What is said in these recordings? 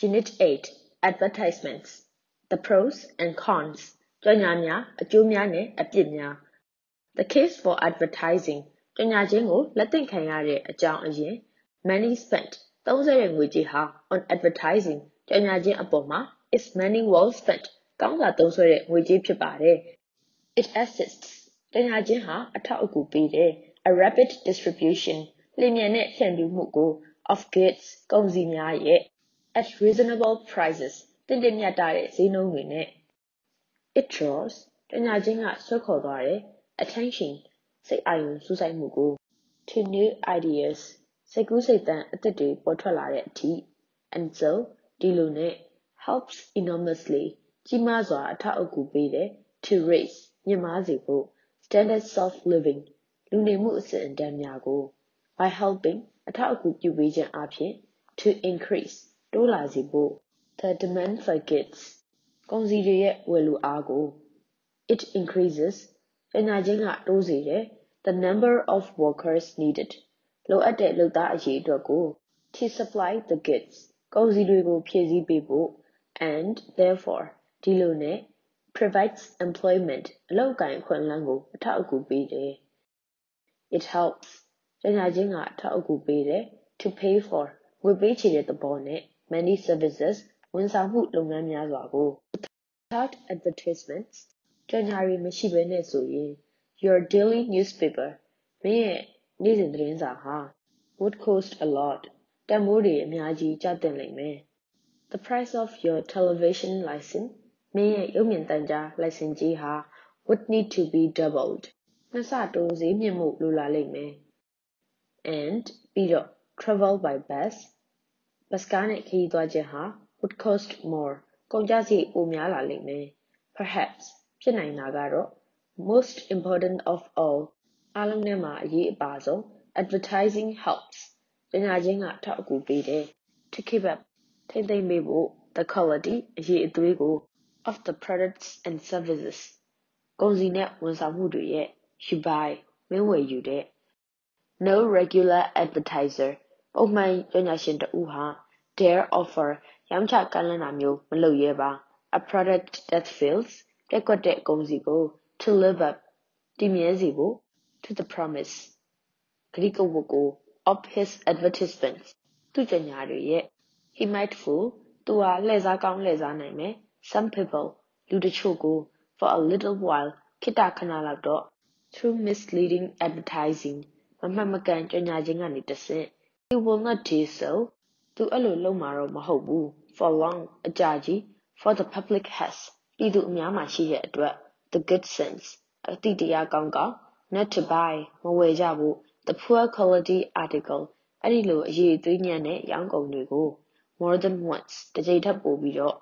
Unit 8 Advertisements The pros and cons ကြော်ညာများအကျိုးများနဲ့အပြစ်များ The case for advertising ကြော်ညာခြင်းကိုလက်သင့်ခံရတဲ့အကြောင်းအရင်း money spent သုံးစွဲတဲ့ငွေကြေးဟာ on advertising ကြော်ညာခြင်းအပေါ်မှာ is money well spent ကောင်းစွာသုံးစွဲတဲ့ငွေကြေးဖြစ်ပါတယ် It assists ကြော်ညာခြင်းဟာအထောက်အကူပေးတယ် a rapid distribution လျင်မြန်တဲ့ဖြန့်ဖြူးမှုကို of goods ကုန်စည်များရဲ့ at reasonable prices တင့်တင့်မြတ်တဲ့ဈေးနှုန်းတွေနဲ့ It draws ကြော်ညာခြင်းကဆွဲခေါ်သွားတယ် attention စိတ်အာရုံစူးစိုက်မှုကို to new ideas စိတ်ကူးစိတ်သန်းအသစ်တွေပေါ်ထွက်လာတဲ့အထိ and so ဒီလိုနဲ့ helps enormously ကြီးမားစွာအထောက်အကူပေးတယ် to raise မြင့်မားစေဖို့ standards of living လူနေမှုအဆင့်အတန်းများကို by helping အထောက်အကူပြုပေးခြင်းအပြင် to increase တိုးလာစေဖို့ the demand for goods ကုန်စည်တွေရဲ့ဝယ်လိုအားကို it increases ပညာချင်းကတိုးစေတယ် the number of workers needed လိုအပ်တဲ့လုပ်သားအရေအတွက်ကို to supply the goods ကုန်စည်တွေကိုဖြည့်ဆည်းပေးဖို့ and therefore ဒီလိုနဲ့ provides employment အလုပ်အကိုင်အခွင့်အလမ်းကိုအထောက်အကူပေးတယ် it helps ပညာချင်းကအထောက်အကူပေးတယ် to pay for ငွေပေးချေတဲ့သဘောနဲ့ many services ဝန်ဆောင်မှုလုပ်ငန်းများစွာကို without advertisements ကြော်ညာတွေမရှိဘဲနဲ့ဆိုရင် your daily newspaper မင်းရဲ့နေ့စဉ်သတင်းစာဟာ would cost a lot တန်ဖိုးတွေအများကြီးကျသင့်လိမ့်မယ် the price of your television license မင်းရဲ့ရုပ်မြင်သံကြားလိုင်စင်ကြီးဟာ would need to be doubled နှစ်ဆတိုးဈေးမြင့်မှုလိုလာလိမ့်မယ် and ပြီးတော့ travel by bus ဘတ်ကားနဲ့ခရီးသွားခြင်းဟာ would cost more ကုန်ကျစရိတ်ပိုများလာလိမ့်မယ် perhaps ဖြစ်နိုင်တာကတော့ most important of all အားလုံးထဲမှာအရေးအပါဆုံး advertising helps ပညာချင်းကထောက်အကူပေးတယ် to keep up ထိမ့်သိမ့်ပေးဖို့ the quality အရေးအသွေးကို of the products and services ကုန်စည်နဲ့ဝန်ဆောင်မှုတွေရဲ့ you buy မင်းဝယ်ယူတဲ့ no regular advertiser ပုံမှန်ကြော်ညာရှင်တဦးဟာ dare offer ရောင်းချကမ်းလှမ်းတာမျိုးမလုပ်ရဲပါ a product that fails တက်ကွက်တဲ့ကုန်စည်ကို to live up တည်မြဲစေဖို့ to the promise ဂရိကဝတ်ကို of his advertisements သူကြော်ညာတွေရဲ့ he might fool သူဟာလှည့်စားကောင်းလှည့်စားနိုင်မယ် some people လူတချို့ကို for a little while ခေတ္တခဏလောက်တော့ through misleading advertising မမှန်မကန်ကြော်ညာခြင်းကနေတဆင့် he will not do so သူအဲ့လိုလုပ်မှာတော့မဟုတ်ဘူး for long အကြာကြီး for the public has ပြည်သူအများမှာရှိတဲ့အတွက် the good sense အတိတရားကောင်းကောင်း not to buy မဝယ်ကြဘူး the poor quality article အဲ့ဒီလိုအရေးအသွေးညံ့တဲ့ရောင်းကုန်တွေကို more than once တစ်ကြိမ်ထပ်ပို့ပြီးတော့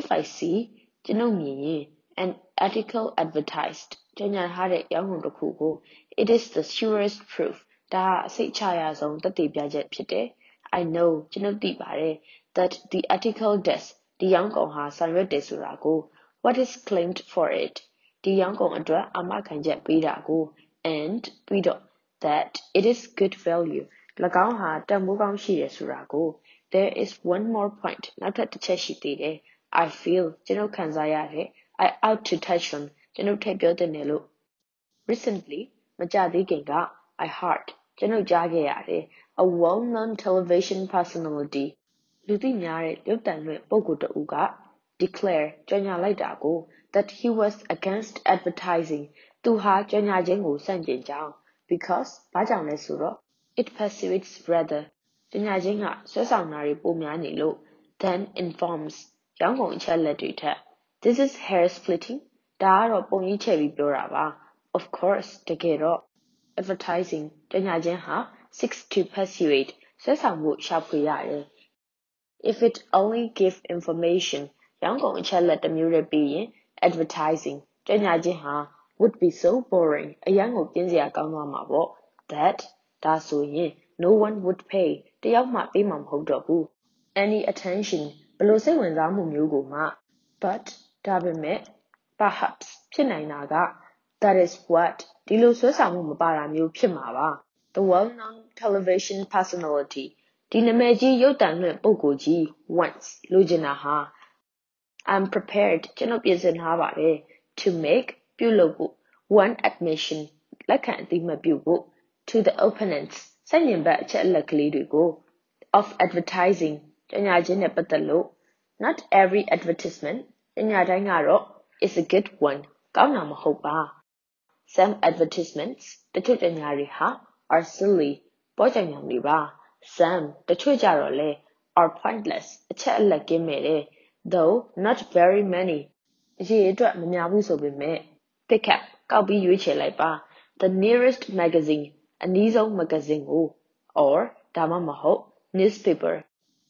if i see ကျွန်ုပ်မြင်ရင် an article advertised ကြော်ညာထားတဲ့ရောင်းကုန်တစ်ခုကို it is the surest proof ဒါအစိတ်ချရဆုံးသက်သေပြချက်ဖြစ်တယ် I know ကျွန်ုပ်သိပါတယ် that the article does ဒီရောင်းကုန်ဟာဆောင်ရွက်တယ်ဆိုတာကို what is claimed for it ဒီရောင်းကုန်အတွက်အာမခံချက်ပေးတာကို and ပြီးတော့ that it is good value ၎င်းဟာတန်ဖိုးကောင်းရှိတယ်ဆိုတာကို there is one more point နောက်ထပ်တစ်ချက်ရှိသေးတယ် I feel ကျွန်ုပ်ခံစားရတယ် I ought to touch on ကျွန်ုပ်ထည့်ပြောသင့်တယ်လို့ recently မကြသေးခင်က I heard ကျွန်ုပ်ကြားခဲ့ရတယ် a well-known television personality လူသိများတဲ့ရုပ်သံလွှင့်ပုဂ္ဂိုလ်တဦးက declare ကြော်ညာလိုက်တာကို that he was against advertising သူဟာကြော်ညာခြင်းကိုဆန့်ကျင်ကြောင်း because ဘာကြောင့်လဲဆိုတော့ it persuades rather ကြော်ညာခြင်းကဆွဲဆောင်တာတွေပိုများနေလို့ than informs ရောင်းကုန်အချက်လက်တွေထက် this is hair splitting ဒါကတော့ပုံကြီးချဲ့ပြီးပြောတာပါ of course တကယ်တော့ advertising ကြော်ညာခြင်းဟာ seeks to persuade ဆွဲဆောင်မှုရှာဖွေရတယ် if it only give information ရောင်းကုန်အချက်လက်တစ်မျိုးတည်းပြီးရင် advertising ကြော်ညာခြင်းဟာ would be so boring အရန်ကိုပြင်းစရာကောင်းသွားမှာပေါ့ that ဒါဆိုရင် no one would pay တယောက်မှပေးမှာမဟုတ်တော့ဘူး any attention ဘလို့စိတ်ဝင်စားမှုမျိုးကိုမှ but ဒါပေမဲ့ perhaps ဖြစ်နိုင်တာက that is what ဒီလိုဆွဲဆောင်မှုမပါတာမျိုးဖြစ်မှာပါ the well known television personality ဒီနာမည်ကြီးရုပ်တံလွှင့်ပုဂ္ဂိုလ်ကြီး once လိုချင်တာဟာ I'm prepared ကျွန်တော်ပြင်ဆင်ထားပါတယ် to make ပြုလုပ်ဖို့ one admission လက်ခံအသိမှတ်ပြုဖို့ to the opponents ဆန့်ကျင်ဘက်အချက်အလက်ကလေးတွေကို of advertising ကြေညာခြင်းနဲ့ပတ်သက်လို့ not every advertisement ကြေညာတိုင်းကတော့ is a good one ကောင်းတာမဟုတ်ပါ some advertisements တချို့ကြေညာတွေဟာ are silly ပေါ်ကြညာတွေပါ some တချို့ကြတော့လေ are pointless အချက်အလက်ကင်းမဲ့တယ် though not very many အရေးအတွက်မများဘူးဆိုပေမဲ့ pick up ကောက်ပြီးရွေးချယ်လိုက်ပါ the nearest magazine အနည်းဆုံးမဂဇင်းကို or ဒါမှမဟုတ် newspaper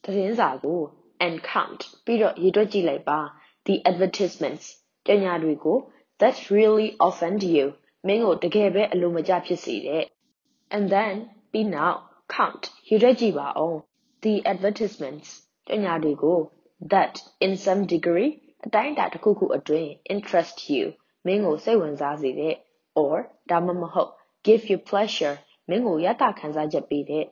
သတင်းစာကို and count ပြီးတော့ရေတွက်ကြည့်လိုက်ပါ the advertisements ကြေညာတွေကို that really offend you မင်းကိုတကယ်ပဲအလိုမကျဖြစ်စေတဲ့ and then ပြီးနောက် count ရေတွက်ကြည့်ပါအောင် the advertisements ကြေညာတွေကို that in some degree အတိုင်းအတာတစ်ခုခုအတွင်း interest you မင်းကိုစိတ်ဝင်စားစေတဲ့ or ဒါမှမဟုတ် give you pleasure မင်းကိုရတခံစားချက်ပေးတဲ့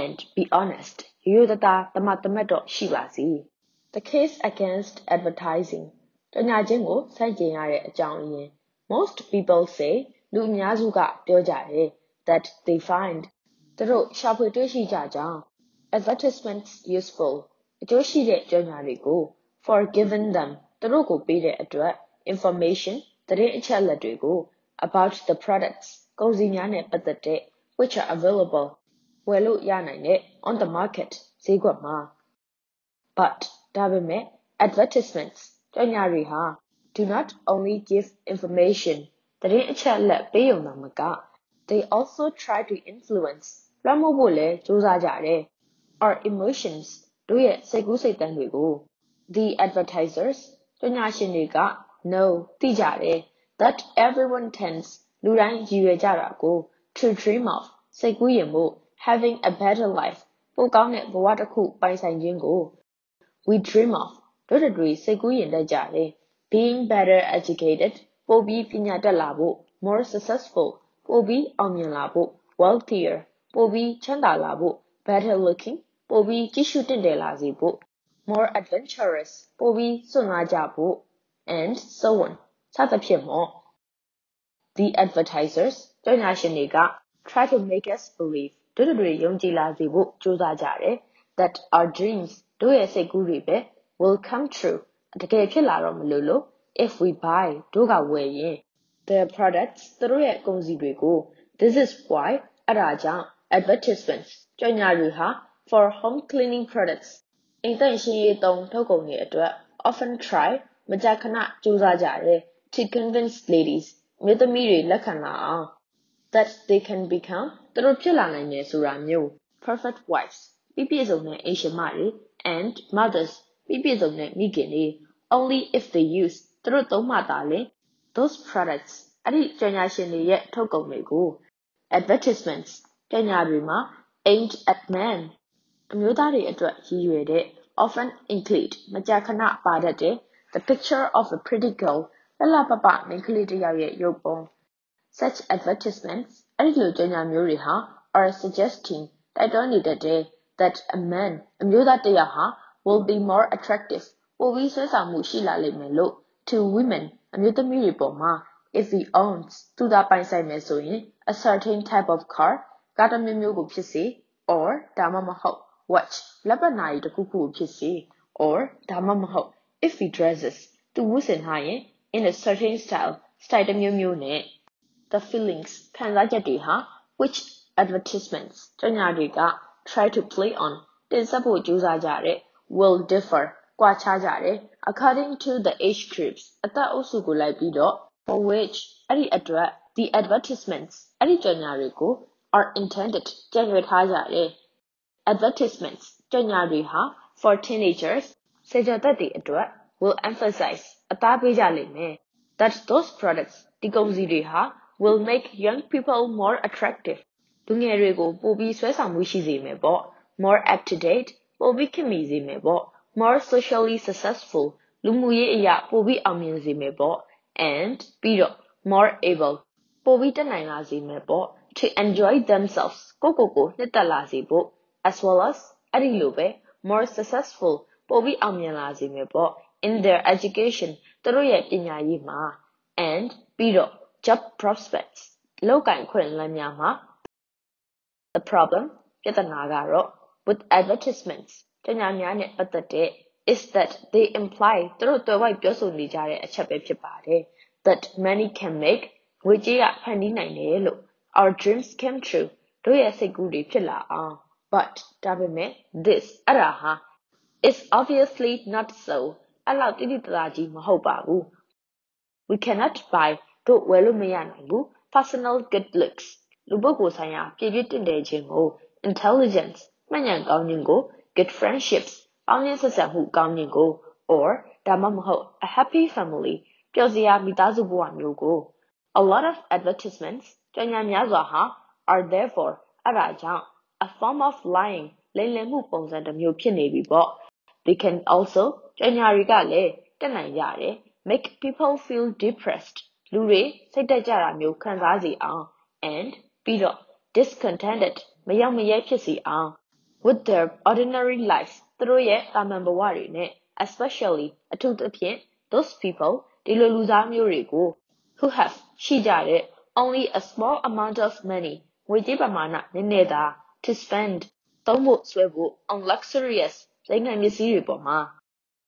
and be honest ရိုးရိုးသားသားတမတ်တမတ်တော့ရှိပါစီ The case against advertising တညာချင်းကိုစိုက်ကျင်ရတဲ့အကြောင်းရင်း Most people say လူအများစုကပြောကြတယ် that they find သူတို့ရှာဖွေတွေ့ရှိကြကြောင်း advertisements useful အကျိုးရှိတဲ့ကြော်ညာတွေကို for giving them သူတို့ကိုပေးတဲ့အတွက် information သတင်းအချက်အလက်တွေကို about the products ကုန်စည်များနဲ့ပတ်သက်တဲ့ which are available ဝယ်လို့ရနိုင်တဲ့ on the market ဈေးကွက်မှာ but ဒါပေမဲ့ advertisements ကြော်ညာတွေဟာ do not only give information သတင်းအချက်အလက်ပေးရုံသာမက they also try to influence လွှမ်းမိုးဖို့လည်းကြိုးစားကြတယ် our emotions တို့ရဲ့စိတ်ကူးစိတ်သန်းတွေကို the advertisers ပညာရှင်တွေက know သိကြတယ် that everyone tends လူတိုင်းရည်ရွယ်ကြတာကို to dream of စိတ်ကူးရင်ဖို့ having a better life ပိုကောင်းတဲ့ဘဝတစ်ခုပိုင်ဆိုင်ခြင်းကို we dream of တို့တွေစိတ်ကူးရင်တတ်ကြတယ် being better educated ပိုပြီးပညာတတ်လာဖို့ more successful ပိုပြီးအောင်မြင်လာဖို့ wealthier ပိုပြီးချမ်းသာလာဖို့ better looking ပိုပြီးကြည့်ရှုတင့်တယ်လာစေဖို့ more adventurous ပိုပြီးစွန့်စားကြဖို့ and so on စသဖြင့်ပေါ့ the advertisers ကြော်ညာရှင်တွေက try to make us believe တို့တွေယုံကြည်လာစေဖို့ကြိုးစားကြတယ် that our dreams တို့ရဲ့စိတ်ကူးတွေပဲ will come true တကယ်ဖြစ်လာတော့မလို့လို့ if we buy တို့ကဝယ်ရင် their products သူတို့ရဲ့ကုန်စည်တွေကို this is why အဲ့ဒါကြောင့် advertisements ကြော်ညာတွေဟာ for home cleaning products အိမ်သန့်ရှင်းရေးသုံးထုတ်ကုန်တွေအတွက် often try မကြာခဏကြိုးစားကြတယ် to convince ladies မြို့သမီးတွေလက်ခံလာအောင် that they can become သူတို့ဖြစ်လာနိုင်တယ်ဆိုတာမျိုး perfect wives ပြည့်ပြည့်စုံတဲ့အိမ်ရှင်မတွေ and mothers ပြည့်ပြည့်စုံတဲ့မိခင်တွေ only if they use သူတို့သုံးမှသာလေ those products အဲ့ဒီကြော်ညာရှင်တွေရဲ့ထုတ်ကုန်တွေကို advertisements ကြော်ညာတွေမှာ aimed at men အမျိုးသားတွေအတွက်ရည်ရွယ်တဲ့ often include မကြာခဏပါတတ်တဲ့ the picture of a pretty girl လှလှပပမိန်းကလေးတစ်ယောက်ရဲ့ရုပ်ပုံ such advertisements အဲ့ဒီလိုကြော်ညာမျိုးတွေဟာ are suggesting တိုက်တွန်းနေတတ်တဲ့ that a man အမျိုးသားတစ်ယောက်ဟာ will be more attractive ပိုပြီးဆွဲဆောင်မှုရှိလာလိမ့်မယ်လို့ to women အမျိုးသမီးတွေပေါ်မှာ if he owns သူသာပိုင်ဆိုင်မယ်ဆိုရင် a certain type of car ကားတစ်မျိုးမျိုးကိုဖြစ်စေ or ဒါမှမဟုတ် watch လက်ပတ်နာရီတစ်ခုခုကိုဖြစ်စေ or ဒါမှမဟုတ် if he dresses သူဝတ်ဆင်ထားရင် in a certain style style တစ်မျိုးမျိုးနဲ့ the feelings ခံစားချက်တွေဟာ which advertisements ကြော်ညာတွေက try to play on တင်ဆက်ဖို့ကြိုးစားကြတဲ့ will differ ကွာခြားကြတယ် according to the age groups အသက်အုပ်စုကိုလိုက်ပြီးတော့ for which အဲ့ဒီအတွက် the advertisements အဲ့ဒီကြော်ညာတွေကို are intended ကြံ့ရွယ်ထားကြတယ် advertisements ကြော်ညာတွေဟာ for teenagers ဆယ်ကျော်သက်တွေအတွက် will emphasize အသားပေးကြလိမ့်မယ် that those products ဒီကုန်စည်တွေဟာ will make young people more attractive လူငယ်တွေကိုပိုပြီးဆွဲဆောင်မှုရှိစေမယ်ပေါ့ more up to date ပိုပြီးခင်မီစေမယ်ပေါ့ more socially successful လူမှုရေးအရာပိုပြီးအောင်မြင်စေမယ်ပေါ့ and ပြီးတော့ more able ပိုပြီးတက်နိုင်လာစေမယ်ပေါ့ to enjoy themselves ကိုကိုကိုနှစ်သက်လာစေဖို့ as well as အဲ့ဒီလိုပဲ more successful ပိုပြီးအောင်မြင်လာစေမယ်ပေါ့ in their education သူတို့ရဲ့ပညာရေးမှာ and ပြီးတော့ job prospects လောက်ကင်ခွင့်လမ်းများမှာ the problem ပြဿနာကတော့ with advertisements ကြော်ညာများနဲ့ပတ်သက်တဲ့ is that they imply သူတို့တွယ်ဝိုက်ပြောဆိုနေကြတဲ့အချက်ပဲဖြစ်ပါတယ် that many can make ငွေကြေးကဖန်တီးနိုင်တယ်လို့ our dreams came true တို့ရဲ့စိတ်ကူးတွေဖြစ်လာအောင် but ဒါပေမဲ့ this အဲ့ဒါဟာ is obviously not so အဲ့လောက်တိတိတသားကြီးမဟုတ်ပါဘူး we cannot buy တို့ဝယ်လို့မရနိုင်ဘူး personal good looks လူပုဂ္ဂိုလ်ဆိုင်ရာပြည့်ပြည့်တင့်တယ်ခြင်းကို intelligence မှတ်ဉာဏ်ကောင်းခြင်းကို good friendships ပေါင်းသင်းဆက်ဆံမှုကောင်းခြင်းကို or ဒါမှမဟုတ် a happy family ပျော်စရာမိသားစုဘဝမျိုးကို a lot of advertisements ကြော်ညာများစွာဟာ are therefore အဲ့ဒါကြောင့် a form of lying လိမ်လည်မှုပုံစံတစ်မျိုးဖြစ်နေပြီပေါ့ they can also ကြော်ညာတွေကလည်းတက်နိုင်ကြတယ် make people feel depressed လူတွေစိတ်တက်ကြတာမျိုးခံစားစေအောင် and ပြီးတော့ discontented မရောက်မရဲဖြစ်စေအောင် with their ordinary lives သူတို့ရဲ့တာမန်ဘဝတွေနဲ့ especially အထူးသဖြင့် those people ဒီလိုလူစားမျိုးတွေကို who have ရှိကြတဲ့ only a small amount of money ငွေကြေးပမာဏနည်းနည်းသာ to spend သုံးဖို့ဆွဲဖို့ on luxurious ဈေးငယ်ပစ္စည်းတွေပေါ်မှာ